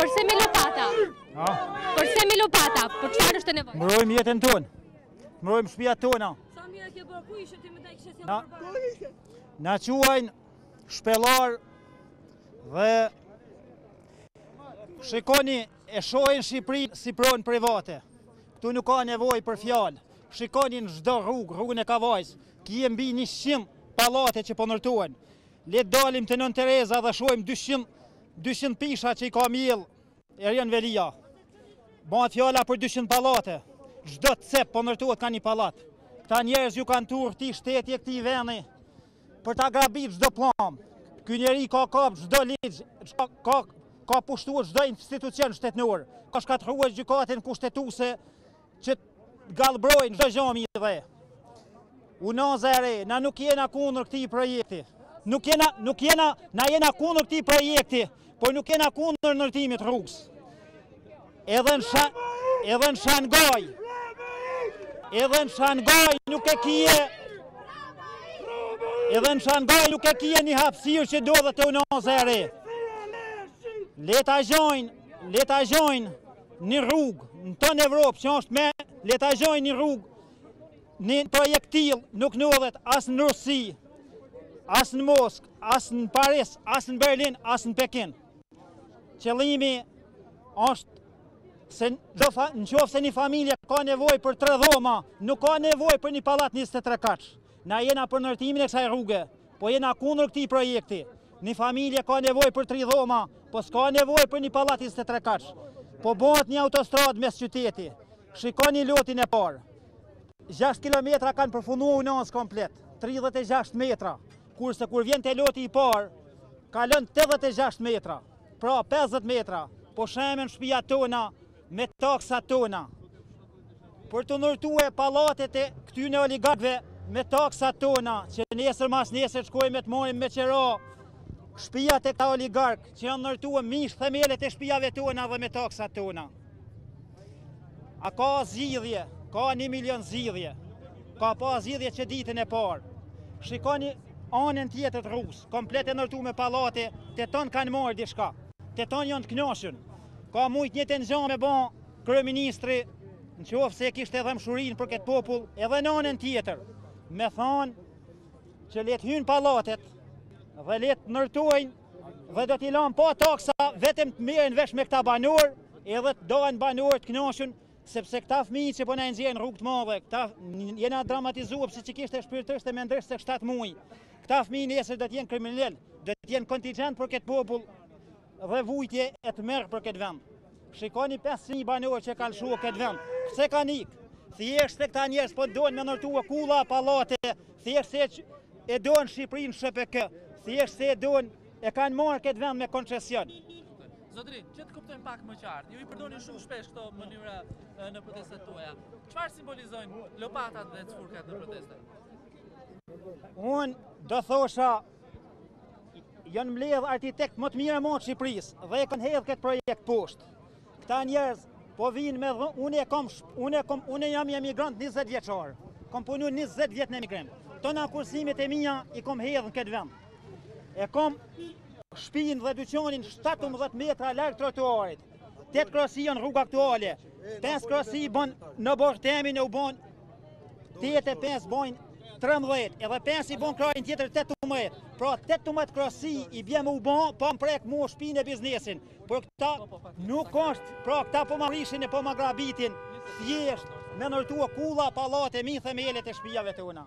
Përse me lopata? Përse me lopata? Për çfarë është nevojë? Mrojmë jetën tonë. Mrojmë shpiat tona. Sa mirë ke bërë, ku ishe ti me taj kështë të bërë? Na quajnë shpellarë dhe shikoni e shohin Shqipërinë si pronë private. Këtu nuk ka nevojë për fjalë. Shikoni në çdo rrugë, rrugën e Kavajës. Kije mbi njëqind pallate që po nërtohen. Le të dalim te Nënë Tereza dhe shohim dyqind dyqind pisha që i ka mjellë Erion Veliaj. Bëhet fjala për dyqind pallate. Çdo cep po ndërtohet nga një pallat. Këta njerëz iu kanë turr këtij shteti e këtij vendi për ta grabit çdo pllamë. Ky njeri ka kap çdo ligj, çka ka ka pushtuar çdo institucion shtetnor. Ka shkatërruar gjykatën kushtetuese Që gllabërojnë çdo gjë mi dhe. Unaza e re, ne nuk jena kundër këtij projekti. Nuk jena, nuk jena, na jena kundër këtij projekti, por nuk jena kundër ndërtimit të rrugës. Edhe në shan, edhe në Shangaj. Edhe në Shangaj nuk e kije Edhe në Shangaj nuk e kije një hapsirë që ndodhet te unaza e re. Le ta gjojnë Le ta gjojnë një rrugë në tënë Evropë që është me, le ta gjojnë një rrugë në projekt i tillë nuk ndodhet as në Rusi, as në Moskë, as në Paris, as në Berlin, as në Pekin. Qëllimi është se në qoftë se një familje ka nevojë për tre dhoma, nuk ka nevojë për një pallat 23 katsh. Na jena për ndërtimin e kësaj rruge, po jena kundër këtij projekti. Një familje ka nevojë për tri dhoma, po s'ka nevojë për një pallat 23 katsh. Po bëhet një autostradë mes qyteti. Shikoni lotin e parë. 6 kilometra kanë përfunduar unazë komplet, 36 metra, kurse kur vjen te loti i parë, kalon 86 metra, pra 50 metra, po shemen shpiat tona, Me taksat tona. Për të ndërtue pallatet e këtyne oligarkve me taksat tona, që nesër mas nesër shkojmë e të marrim me qera shpijat e këta oligarkë, që janë ndërtue mi themelet e shpijave tona dhe me taksat tona. A ka zgjidhje, ka një milion zgjidhje, ka pas zgjidhje që ditën e parë. Shikoni anën tjetër të rrugës, komplet e ndërtuar me pallate, të tonë kanë marrë diçka. Të tonë janë të kënaqur. Ka mujt të njëjtën gja me bo kryeministri, në qoftë se e kishte dhemshurinë për këtë popull, edhe në anën tjetër, me thonë që le të hyjnë pallatet dhe le të nërtojnë dhe do t'i lanë pa taksa, vetëm të merren vesh me këta banorë, edhe të jenë banorë të knaqun, sepse këta fmi që po na nxjerrin në rrugë të madhe, këta janë dramatizuar psiqikisht e shpirtërisht e mendërisht se 7 muaj, këta fmi nesër do t'jenë kriminelë, do t'jenë kontingent për këtë popull, Dhe vuajtje e tmerr për këtë vend. Shikoni 500 banorë që kanë lëshu këtë vend. Pse kanë ik? Thjesht se këta njerëz po dojnë me ndërtue kulla, pallate, thjesht se e dojnë Shqipninë SHPK, thjesht se e dojnë e kanë marrë këtë vend me koncesion. Zotri, që të kuptojmë pak më qartë, ju i përdoni shumë shpesh këto mënyra në protestat tuaja. Çfarë simbolizojnë lopatat dhe cfurkat në protestat? Unë do thosha Janë mbledh arkitektët ma të mirë të Shqipërisë dhe e kanë hedhë këtë projekt poshtë. Këta njerëz po vijnë me dhë, unë e kom, unë e kom, unë jam emigrant 20-vjeçar, kom punu 20 vjet në emigrim. Tona kursimet e mija i kom hedhë në këtë vend. E kom shpinë dhe dyqanin 17 metra larg trotuarit. Tetë korsi janë rruga aktuale, pesë korsi bon në krah temin e u bon, tetë e pesë bojnë 13, edhe 5 i bon krahin tjetër 18, pra 18 korsi i bje me u bo, pa më prek mu shpin e biznesin, por këta nuk është, pra këta po më rrishin e po më grabitin, thjesht me ndërtue kulla, pallate, mi themelet e shpijave tona.